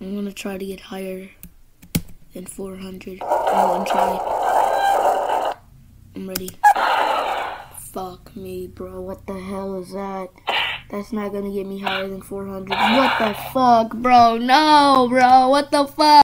I'm gonna try to get higher than 400 in one try. I'm ready. Fuck me, bro. What the hell is that? That's not gonna get me higher than 400. What the fuck, bro? No, bro. What the fuck?